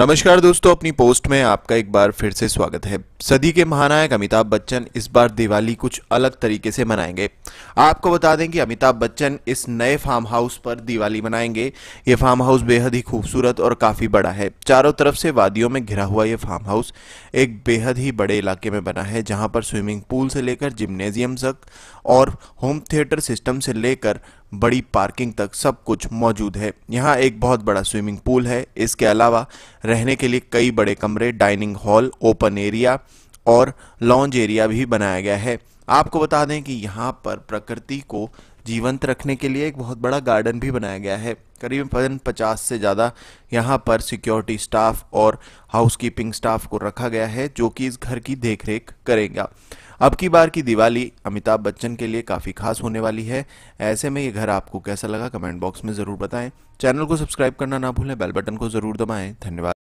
नमस्कार दोस्तों अपनी पोस्ट में आपका एक बार फिर से स्वागत है। सदी के महानायक अमिताभ बच्चन इस बार दिवाली कुछ अलग तरीके से मनाएँगे। आपको बता दें कि अमिताभ बच्चन इस नए फार्म हाउस पर दिवाली मनाएँगे। ये फार्म हाउस बेहद ही खूबसूरत और काफ़ी बड़ा है। चारों तरफ़ से वादियों में घिरा हुआ ये फार्म हाउस एक बेहद ही बड़े इलाके में बना है, जहाँ पर स्विमिंग पूल से लेकर जिम्नेजियम तक और होम थिएटर सिस्टम से लेकर बड़ी पार्किंग तक सब कुछ मौजूद है। यहाँ एक बहुत बड़ा स्विमिंग पूल है। इसके अलावा रहने के लिए कई बड़े कमरे, डाइनिंग हॉल, ओपन एरिया और लॉन्ज एरिया भी बनाया गया है। आपको बता दें कि यहाँ पर प्रकृति को जीवंत रखने के लिए एक बहुत बड़ा गार्डन भी बनाया गया है। करीबन पचास से ज़्यादा यहाँ पर सिक्योरिटी स्टाफ और हाउसकीपिंग स्टाफ को रखा गया है, जो कि इस घर की देखरेख करेगा। अब की बार की दिवाली अमिताभ बच्चन के लिए काफ़ी खास होने वाली है। ऐसे में ये घर आपको कैसा लगा, कमेंट बॉक्स में ज़रूर बताएँ। चैनल को सब्सक्राइब करना ना भूलें, बेल बटन को ज़रूर दबाएँ। धन्यवाद।